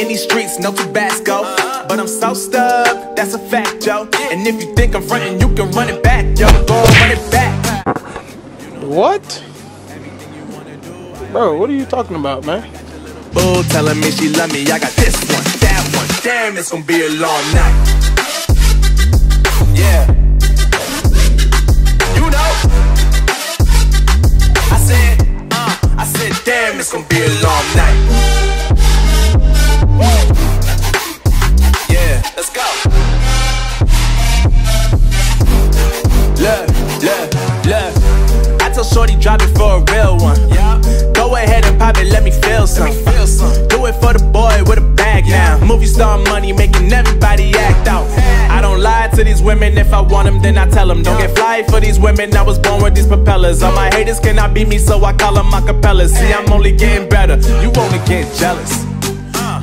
in these streets, no Tabasco. But I'm so stubbed, that's a fact, Joe. And if you think I'm frontin', you can run it back, yo. Go run it back. What? Bro, what are you talking about, man? Boo telling me she love me, I got this one, that one. Damn, it's gonna be a long night. Yeah. You know. I said, uh, I said, damn, it's gonna be a long night. Let's go. Look, look, look. I told Shorty drop it for a real one. Yeah. Go ahead and pop it, let me feel some. feel some. Do it for the boy with a bag now. Movie star money making everybody act out. I don't lie to these women. If I want them, then I tell them. Don't get fly for these women. I was born with these propellers. All my haters cannot beat me, so I call them acapellas. See, I'm only getting better. You only get jealous.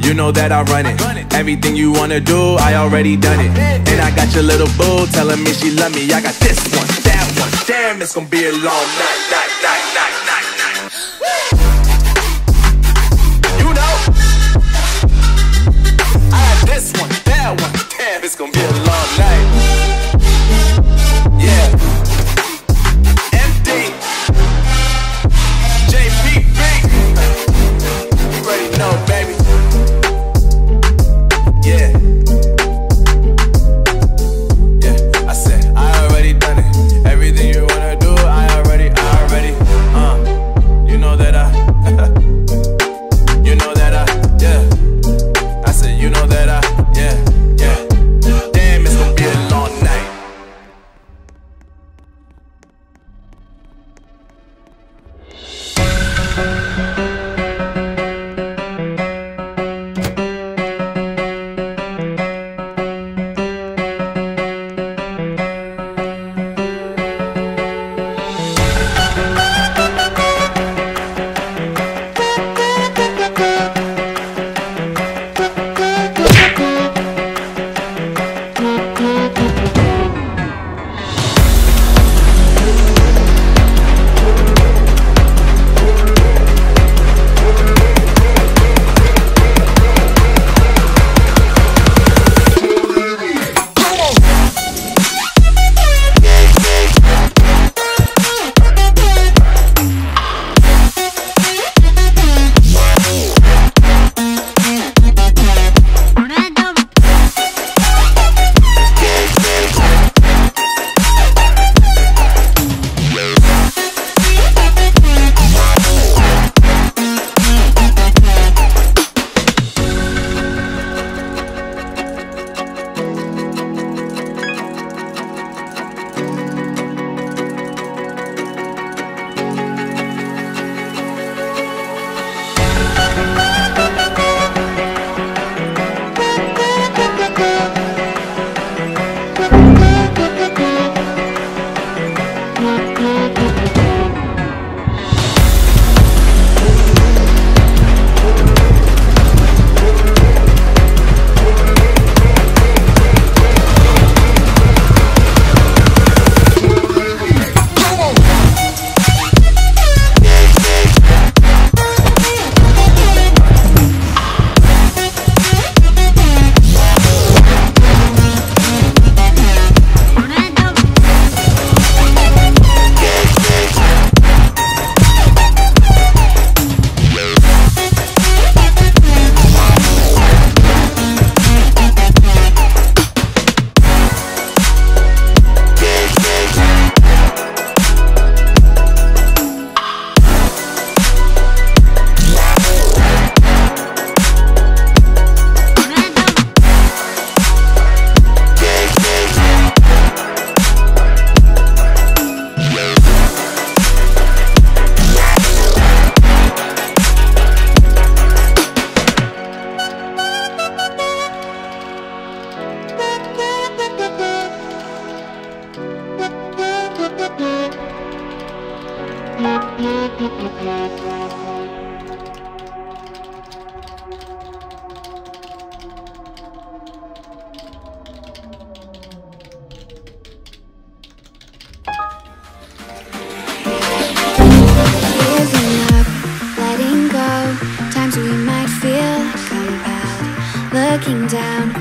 You know that I run it. Everything you wanna do, I already done it. And I got your little boo telling me she love me. I got this one, that one. Damn, it's gonna be a long night, night, looking down.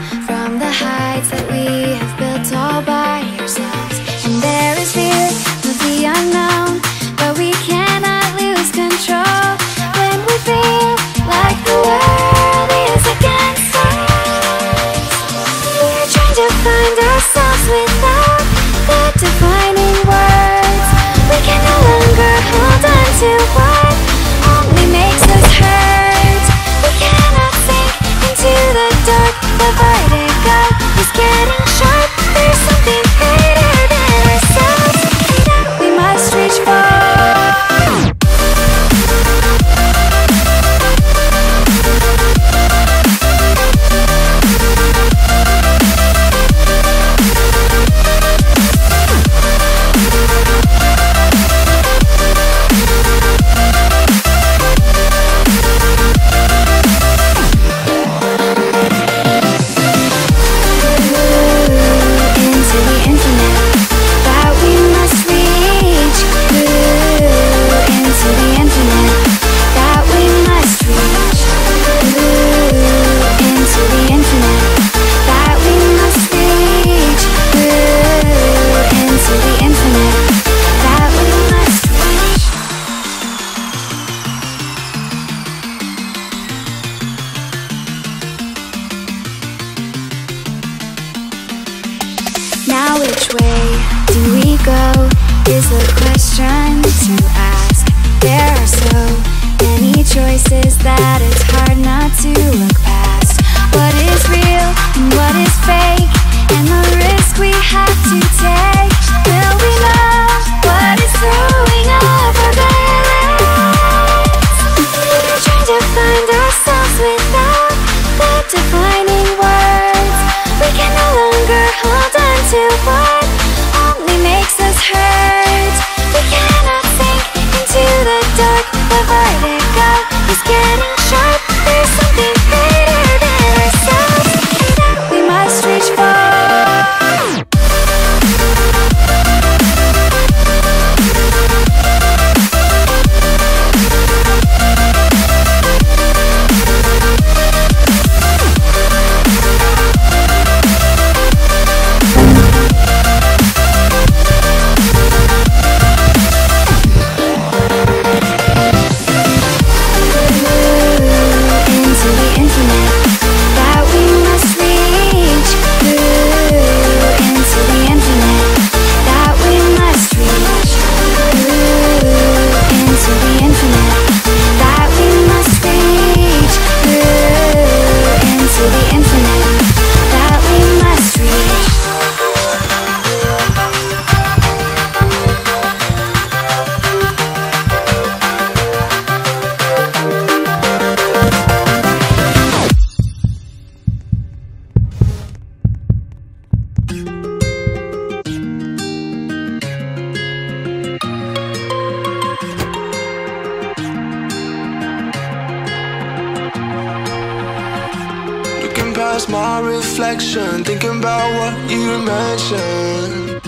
lost my reflection Thinking about what you mentioned.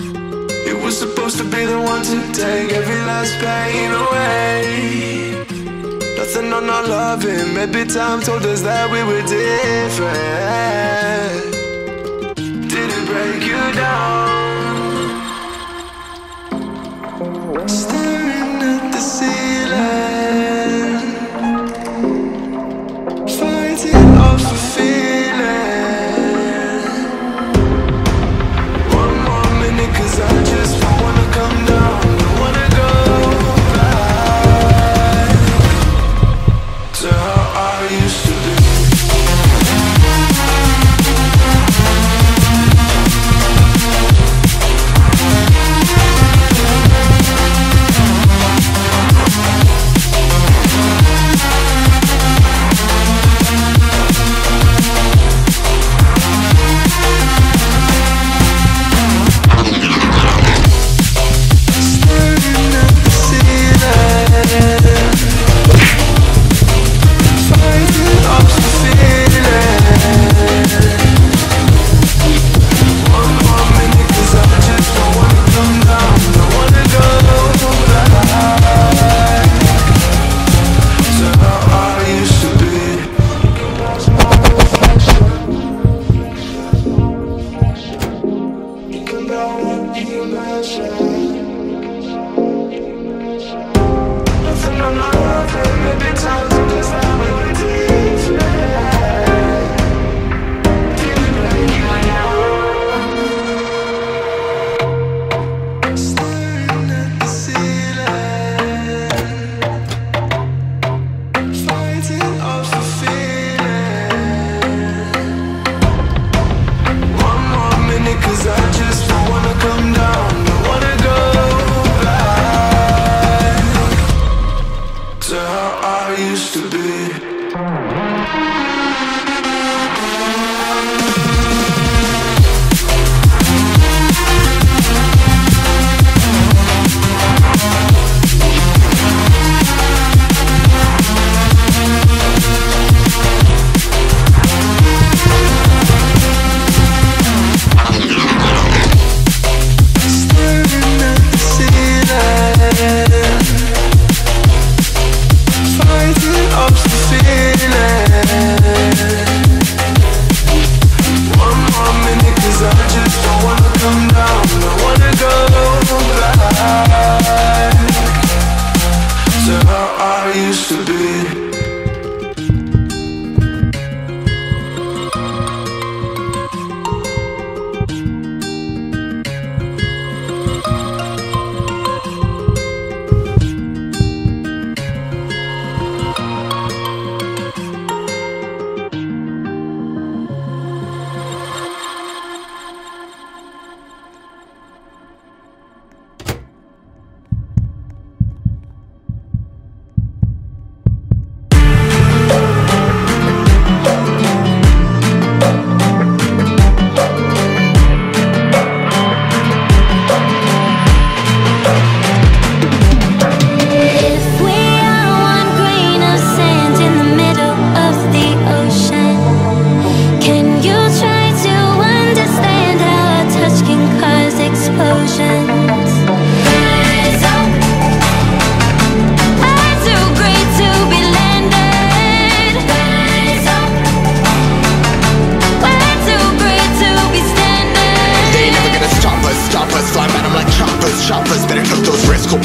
You were supposed to be the one to take every last pain away. Nothing on our loving Maybe time told us that we were different. Did it break you down?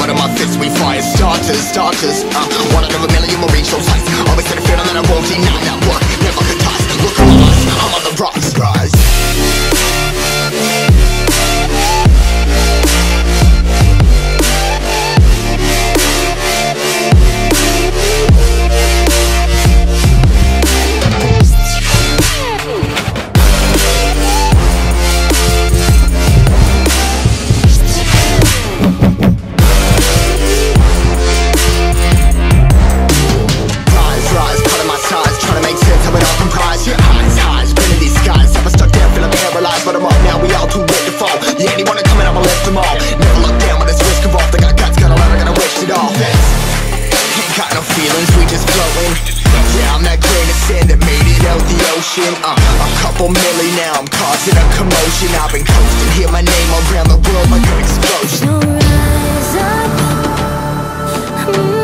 out of my fist, we fire starters, starters uh, One out of a million will reach those heights. Always had a feeling that I won't deny that work Never could toss, look on the rocks, I'm on the rocks Rise that I'ma lift them all. Never look down when this risk involved. They got guts, got a lot, I gotta wish it off. Ain't got no feelings, we just floating. Yeah, I'm that grain of sand that made it out the ocean. Uh, a couple milli now, I'm causing a commotion. I've been coasting, hear my name around the world like an explosion. So rise up, mm,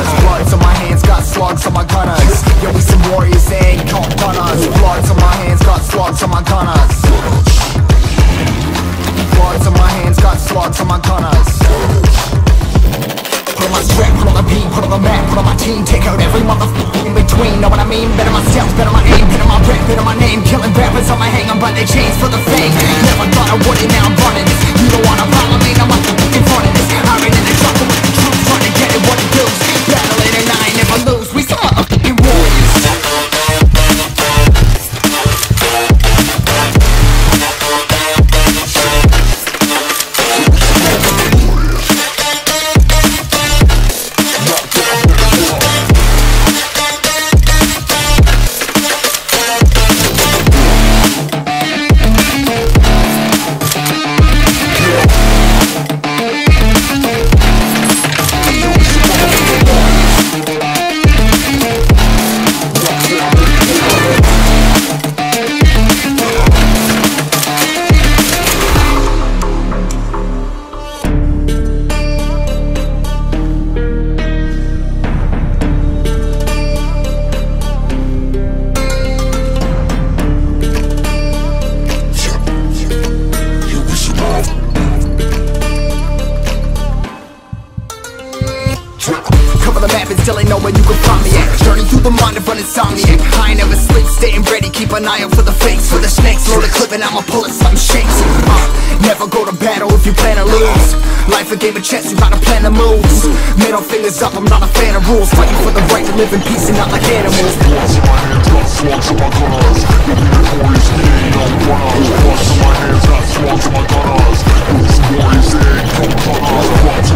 know where you can find me at. Journey through the mind of an insomniac I ain't never sleep, staying ready, keep an eye out for the fakes For the snakes, load the clip and I'ma pull it, something shakes. Uh, Never go to battle if you plan to lose. Life a game of chess, you gotta plan the moves Middle fingers up, I'm not a fan of rules. Fighting for the right to live in peace and not like animals. Swords in my hands, got swords in my gunners. You'll be notorious, you ain't no in my hands, got swords in my gunners? You'll be warriors, they ain't no in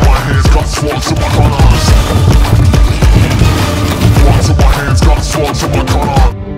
my hands, got swords in my gunners wise, and my hands got slugs in my gun